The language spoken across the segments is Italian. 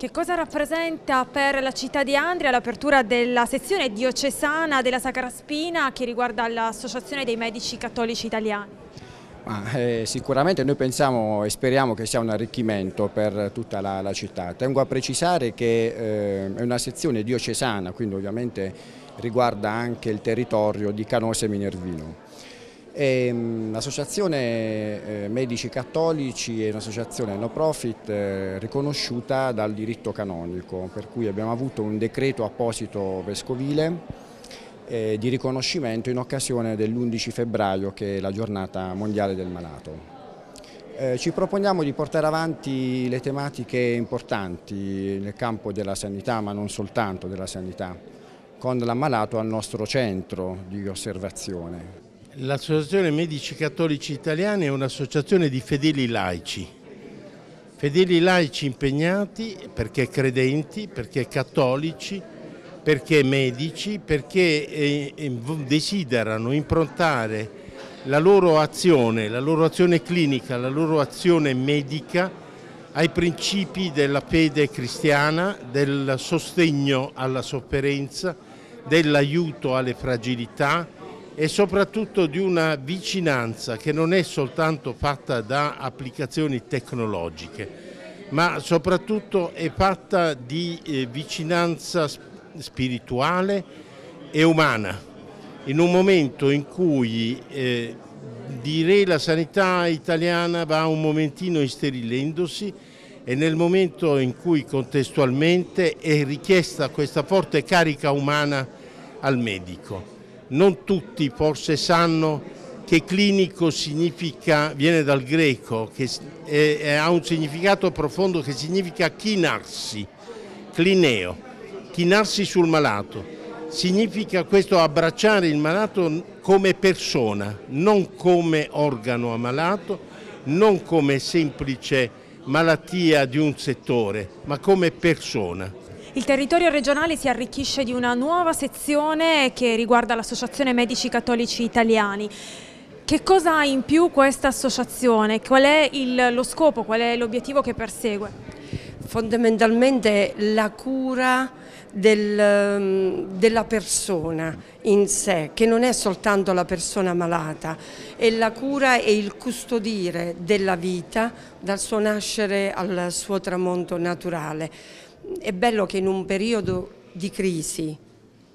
Che cosa rappresenta per la città di Andria l'apertura della sezione diocesana della Sacra Spina che riguarda l'Associazione dei Medici Cattolici Italiani? Ah, eh, sicuramente noi pensiamo e speriamo che sia un arricchimento per tutta la, la città. Tengo a precisare che eh, è una sezione diocesana, quindi ovviamente riguarda anche il territorio di Canose Minervino. Ehm, l'associazione eh, Medici Cattolici è un'associazione no profit eh, riconosciuta dal diritto canonico, per cui abbiamo avuto un decreto apposito vescovile eh, di riconoscimento in occasione dell'11 febbraio che è la giornata mondiale del malato. ci proponiamo di portare avanti le tematiche importanti nel campo della sanità, ma non soltanto della sanità, con l'ammalato al nostro centro di osservazione. L'Associazione Medici Cattolici Italiani è un'associazione di fedeli laici, fedeli laici impegnati perché credenti, perché cattolici, perché medici, perché eh, desiderano improntare la loro azione, la loro azione clinica, la loro azione medica ai principi della fede cristiana, del sostegno alla sofferenza, dell'aiuto alle fragilità, e soprattutto di una vicinanza che non è soltanto fatta da applicazioni tecnologiche, ma soprattutto è fatta di eh, vicinanza spirituale e umana, in un momento in cui eh, direi la sanità italiana va un momentino insterilendosi e nel momento in cui contestualmente è richiesta questa forte carica umana al medico non tutti forse sanno che clinico significa, viene dal greco, che è, è, ha un significato profondo che significa chinarsi, clineo, chinarsi sul malato. Significa questo abbracciare il malato come persona, non come organo ammalato, non come semplice malattia di un settore, ma come persona. Il territorio regionale si arricchisce di una nuova sezione che riguarda l'Associazione Medici Cattolici Italiani. Che cosa ha in più questa associazione? Qual è il, lo scopo, qual è l'obiettivo che persegue? Fondamentalmente la cura del, della persona in sé, che non è soltanto la persona malata, è la cura e il custodire della vita dal suo nascere al suo tramonto naturale è bello che in un periodo di crisi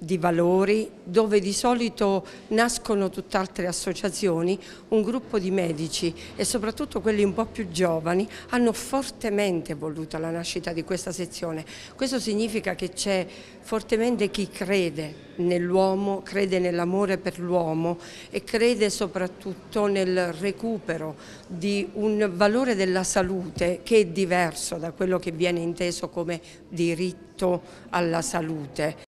di valori, dove di solito nascono tutt'altre associazioni, un gruppo di medici e soprattutto quelli un po' più giovani hanno fortemente voluto la nascita di questa sezione. Questo significa che c'è fortemente chi crede nell'uomo, crede nell'amore per l'uomo e crede soprattutto nel recupero di un valore della salute che è diverso da quello che viene inteso come diritto alla salute